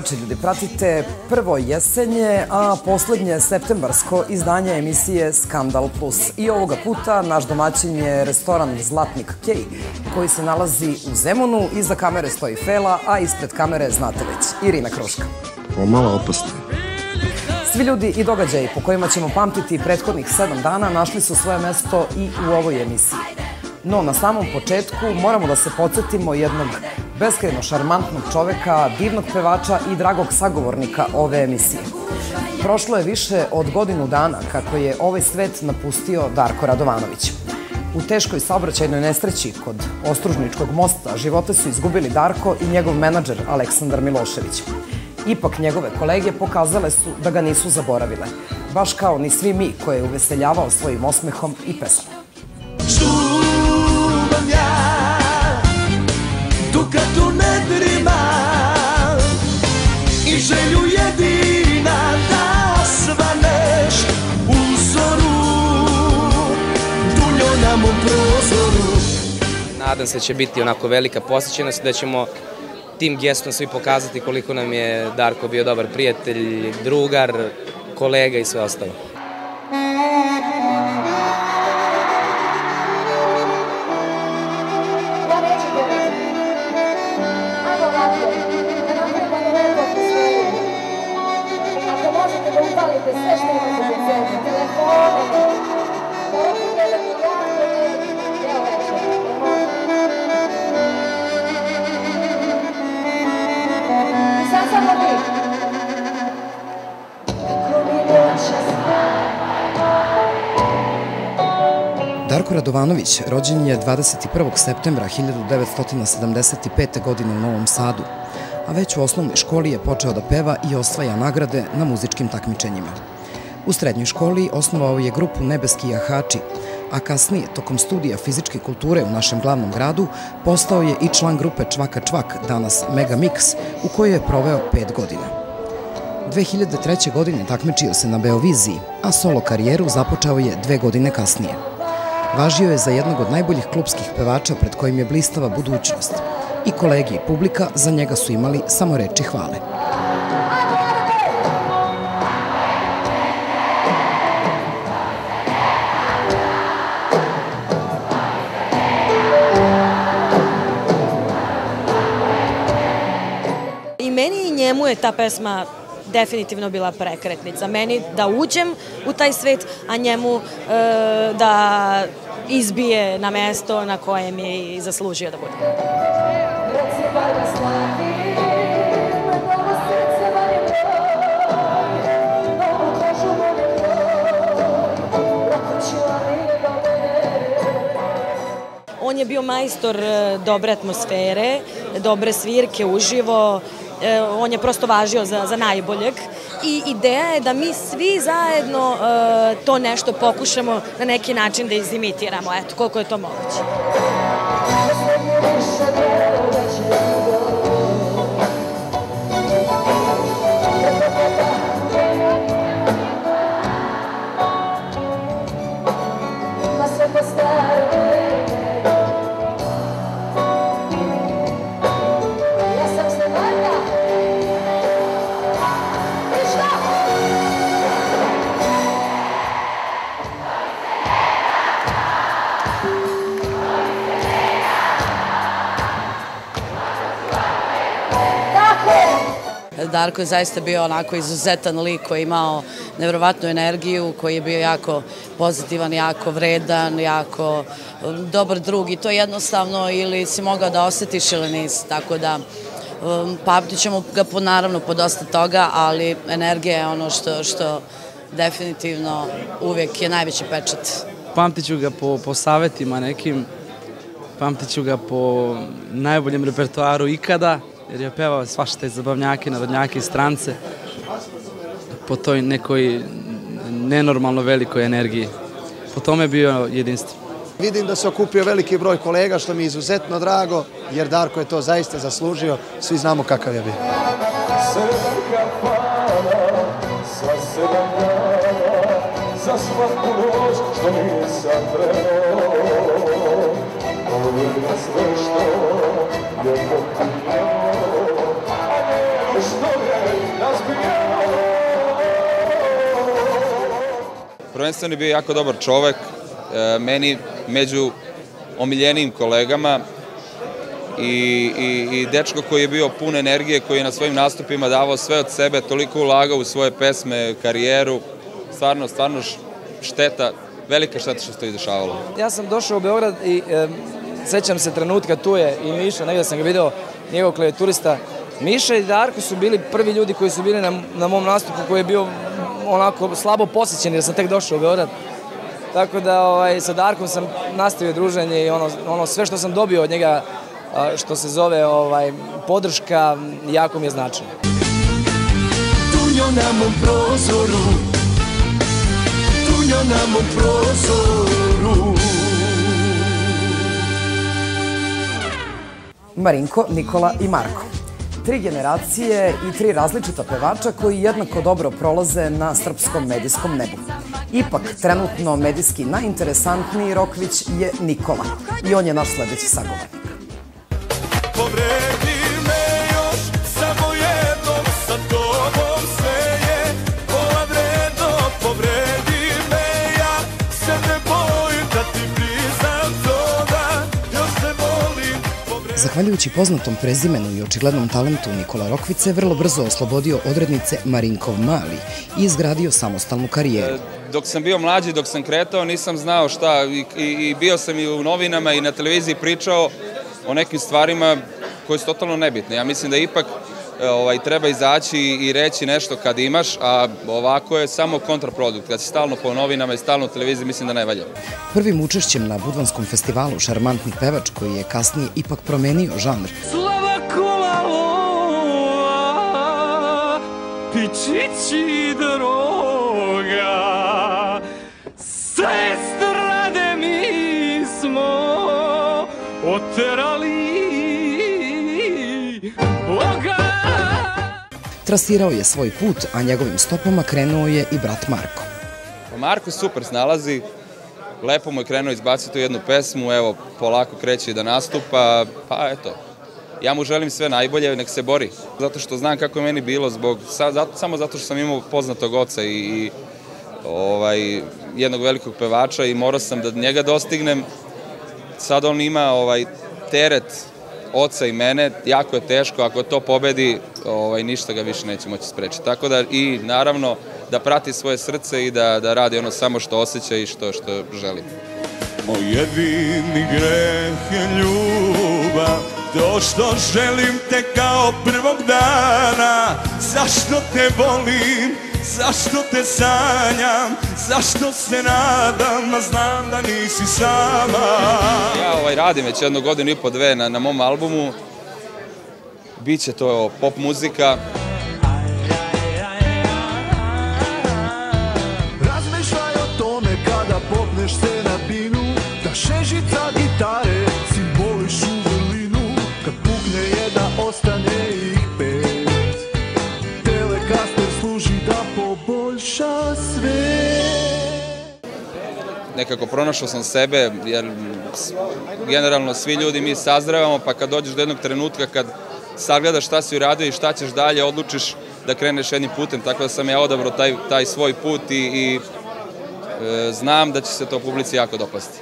veče ljudi, pratite prvo jesenje, a poslednje septembarsko izdanje emisije Skandal Plus. I ovoga puta naš domaćin je restoran Zlatnik Kej, koji se nalazi u Zemunu, iza kamere stoji Fela, a ispred kamere znate već, Irina Kruška. Pomalo opasno. Svi ljudi i događaji po kojima ćemo pamtiti prethodnih sedam dana našli su svoje mesto i u ovoj emisiji. No, na samom početku moramo da se podsjetimo jednog beskreno šarmantnog čoveka, divnog pevača i dragog sagovornika ove emisije. Prošlo je više od godinu dana kako je ovaj svet napustio Darko Radovanović. U teškoj saobraćajnoj nesreći kod Ostružničkog mosta živote su izgubili Darko i njegov menadžer Aleksandar Milošević. Ipak njegove kolege pokazale su da ga nisu zaboravile, baš kao ni svi mi koje je uveseljavao svojim osmehom i pesmom. Čuvam ja želju jedina da osvaneš U zoru Dunjo na mom prozoru Nadam se da će biti onako velika posjećenost da ćemo tim gestom svi pokazati koliko nam je Darko bio dobar prijatelj, drugar, kolega i sve ostalo. Radovanović rođen je 21. septembra 1975. godine u Novom Sadu, a već u osnovnoj školi je počeo da peva i osvaja nagrade na muzičkim takmičenjima. U srednjoj školi osnovao je grupu Nebeski jahači, a kasnije, tokom studija fizičke kulture u našem glavnom gradu, postao je i član grupe Čvaka Čvak, danas Mega Mix, u kojoj je proveo pet godina. 2003. godine takmičio se na Beoviziji, a solo karijeru započeo je dve godine kasnije. Važio je za jednog od najboljih klubskih pevača pred kojim je blistava budućnost. I kolegi i publika za njega su imali samo reči hvale. I meni i njemu je ta pesma definitivno bila prekretnica. Meni da uđem u taj svet, a njemu e, da izbije na mesto na kojem je i zaslužio da bude. On je bio majstor e, dobre atmosfere, dobre svirke uživo, e, on je prosto važio za, za najboljeg i ideja je da mi svi zajedno e, to nešto pokušamo na neki način da izimitiramo, eto, koliko je to moguće. Darko je zaista bio onako izuzetan lik koji je imao nevrovatnu energiju, koji je bio jako pozitivan, jako vredan, jako um, dobar drug i to jednostavno ili si mogao da osetiš ili nisi, tako da um, pamtit ćemo ga po, naravno po dosta toga, ali energija je ono što, što definitivno uvijek je najveći pečat. Pamtit ću ga po, po savetima nekim, pamtit ću ga po najboljem repertoaru ikada, jer je pevao svašta i zabavnjake, narodnjake i strance, po toj nekoj nenormalno velikoj energiji. Po tome je bio jedinstven. Vidim da se okupio veliki broj kolega, što mi je izuzetno drago, jer Darko je to zaista zaslužio. Svi znamo kakav je bio. Srebrka hvala Sva sedam dana Za svaku noć što nisam preno Ovo je sve što je Prvenstveno je bio jako dobar čovek, e, meni među omiljenijim kolegama i, i, i dečko koji je bio pun energije, koji je na svojim nastupima davao sve od sebe, toliko ulagao u svoje pesme, karijeru, stvarno, stvarno šteta, velika šteta što se to izdešavalo. Ja sam došao u Beograd i e, sećam se trenutka, tu je i Miša, negdje sam ga video, njegov klavijaturista. Miša i Darko su bili prvi ljudi koji su bili na, na mom nastupu koji je bio onako slabo posjećen jer sam tek došao u Beograd. Tako da ovaj, sa Darkom sam nastavio druženje i ono, ono sve što sam dobio od njega što se zove ovaj, podrška jako mi je značajno. Tunjo na mom prozoru Tunjo na mom prozoru Marinko, Nikola i Marko. Tri generacije i tri različita pevača koji jednako dobro prolaze na srpskom medijskom nebu. Ipak, trenutno medijski najinteresantniji Rokvić je Nikola i on je naš sledeći sagovornik. Povredi Zahvaljujući poznatom prezimenu i očiglednom talentu Nikola Rokvice vrlo brzo oslobodio odrednice Marinkov Mali i izgradio samostalnu karijeru. Dok sam bio mlađi, dok sam kretao, nisam znao šta i, i, i bio sam i u novinama i na televiziji pričao o nekim stvarima koje su totalno nebitne. Ja mislim da ipak e, ovaj, treba izaći i reći nešto kad imaš, a ovako je samo kontraprodukt. Kad si stalno po novinama i stalno u televiziji, mislim da ne valja. Prvim učešćem na Budvanskom festivalu Šarmantni pevač koji je kasnije ipak promenio žanr. Slava kulala, pičići droga, sestrade mi smo oterali Trasirao je svoj put, a njegovim stopama krenuo je i brat Marko. Pa Marko super snalazi, lepo mu je krenuo izbaciti tu jednu pesmu, evo, polako kreće da nastupa, pa eto, ja mu želim sve najbolje, nek se bori. Zato što znam kako je meni bilo, zbog, sa, zato, samo zato što sam imao poznatog oca i, i ovaj, jednog velikog pevača i morao sam da njega dostignem. Sad on ima ovaj teret oca i mene, jako je teško, ako to pobedi, ovaj, ništa ga više neće moći sprečiti. Tako da i naravno da prati svoje srce i da, da radi ono samo što osjeća i što, što želi. Moj jedini greh je ljubav To što želim te kao prvog dana Zašto te volim, zašto te sanjam Zašto se nadam, a znam da nisi sama Ja ovaj, radim već jednu godinu i po dve na, na mom albumu. Biće to pop muzika. Nekako pronašao sam sebe, jer generalno svi ljudi mi sazrevamo, pa kad dođeš do jednog trenutka kad sagledaš šta si uradio i šta ćeš dalje, odlučiš da kreneš jednim putem, tako da sam ja odabrao taj, taj svoj put i, i e, znam da će se to publici jako dopasti.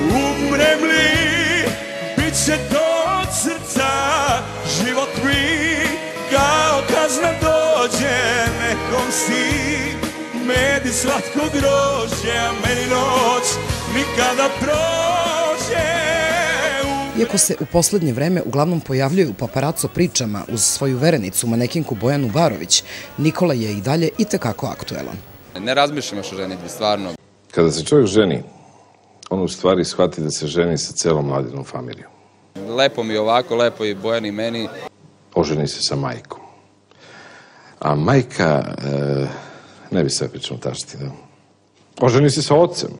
Umrem li, bit će to od srca Život mi kao kazna dođe Nekom si medi slatko grožđe A meni noć nikada prođe Iako se u poslednje vreme uglavnom pojavljuje u paparaco pričama uz svoju verenicu manekinku Bojanu Barović, Nikola je i dalje i tekako aktuelan. Ne razmišljam još o ženitbi, stvarno. Kada se čovjek ženi, on u stvari shvati da se ženi sa celom mladinom familijom. Lepo mi je ovako, lepo i Bojan i meni. Oženi se sa majkom. A majka, e, ne bi sve pričao tašti, da. Oženi se sa ocem.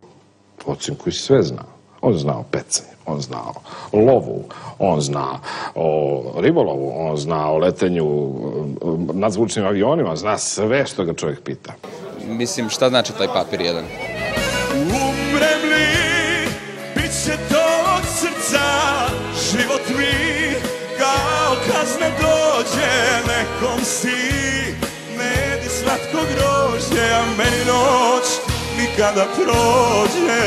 Ocem koji sve zna. On zna o pecanje, on zna o lovu, on zna o ribolovu, on zna o letenju e, nadzvučnim avionima, zna sve što ga čovjek pita. Mislim, šta znači taj papir jedan? Umrem li, bit će to od srca Život mi kao kazna dođe Nekom si meni noć kada prođe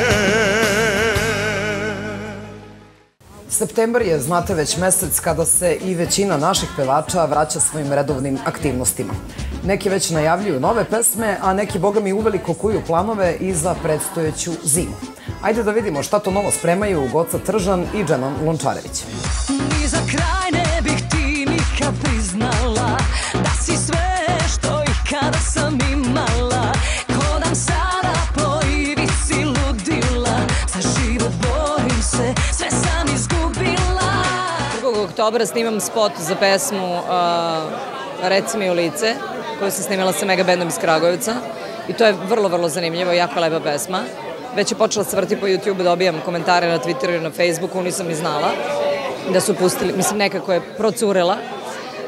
Septembar je, znate, već mesec kada se i većina naših pevača vraća svojim redovnim aktivnostima. Neki već najavljuju nove pesme, a neki, boga mi, uveliko kuju planove i za predstojeću zimu. Ajde da vidimo šta to novo spremaju Goca Tržan i Dženon Lončarević. Ni za kraj ne bih ti nikad priznala Da si sve što ikada sam imala oktobra snimam spot za pesmu uh, Reci mi u lice, koju sam snimala sa mega bandom iz Kragujevca. I to je vrlo, vrlo zanimljivo jako lepa pesma. Već je počela se vrti po YouTube, dobijam komentare na Twitteru i na Facebooku, nisam ni znala da su pustili, mislim nekako je procurela.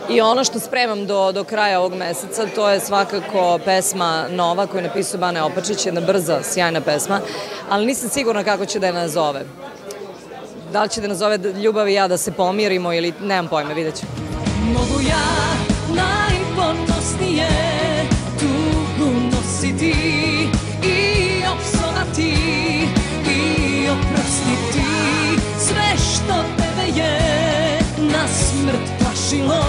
I ono što spremam do, do kraja ovog meseca, to je svakako pesma nova koju napisao Bane Opačić, jedna brza, sjajna pesma, ali nisam sigurna kako će da je nazove. Da li će da nazove Ljubav i ja da se pomirimo ili nemam pojma, vidjet ću. Mogu ja najponosnije tugu nositi i opsovati i oprostiti sve što tebe je na smrt plašilo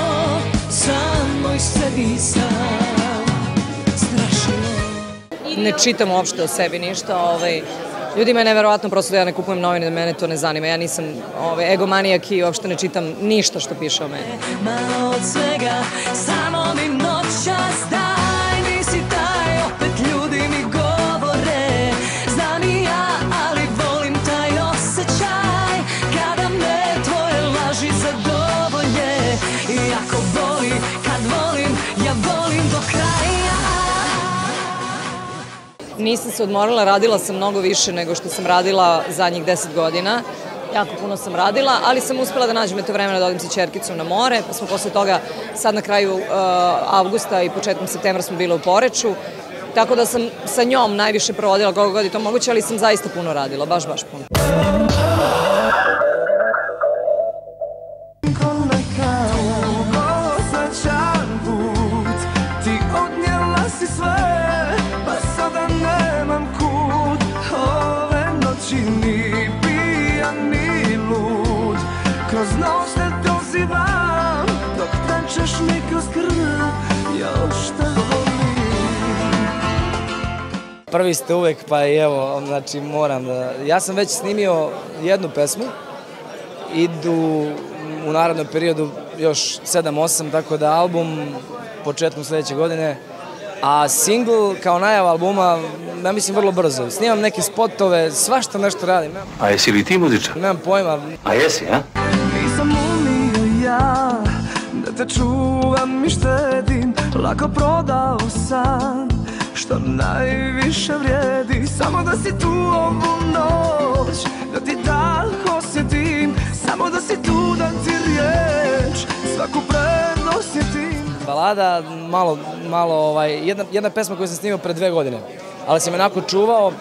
samo i sebi sam strašilo Ne čitam uopšte o sebi ništa, ovaj, Ljudima je neverovatno prosto da ja ne kupujem novine, da mene to ne zanima. Ja nisam ovaj, egomanijak i uopšte ne čitam ništa što piše o meni. Malo od svega, samo mi noćas daj Nisam se odmorila, radila sam mnogo više nego što sam radila zadnjih deset godina. Jako puno sam radila, ali sam uspela da nađem eto vremena da odim sa čerkicom na more, pa smo posle toga sad na kraju uh, avgusta i početkom septembra smo bile u Poreču. Tako da sam sa njom najviše provodila koliko god je to moguće, ali sam zaista puno radila, baš, baš puno. Prvi ste uvek, pa i evo, znači moram da... Ja sam već snimio jednu pesmu, idu u narednom periodu još 7-8, tako da album početkom sledeće godine, a single kao najava albuma, ja mislim vrlo brzo. Snimam neke spotove, svašta nešto radim. A jesi li ti muzičar? nemam pojma, A jesi, a? Nisam umio ja Da te čuvam i štedim Lako prodao sam Što najviše vrijedi. Samo da si tu ovu noć Da ti dah osjetim. Samo da si tu da ti riječ Svaku predosjetim. Balada, malo, malo ovaj, jedna, jedna pesma koju sam snimao pre dve godine, ali sam onako čuvao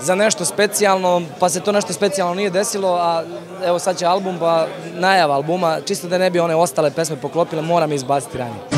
za nešto specijalno, pa se to nešto specijalno nije desilo, a evo sad će album, pa najava albuma, čisto da ne bi one ostale pesme poklopile, moram izbaciti ranije.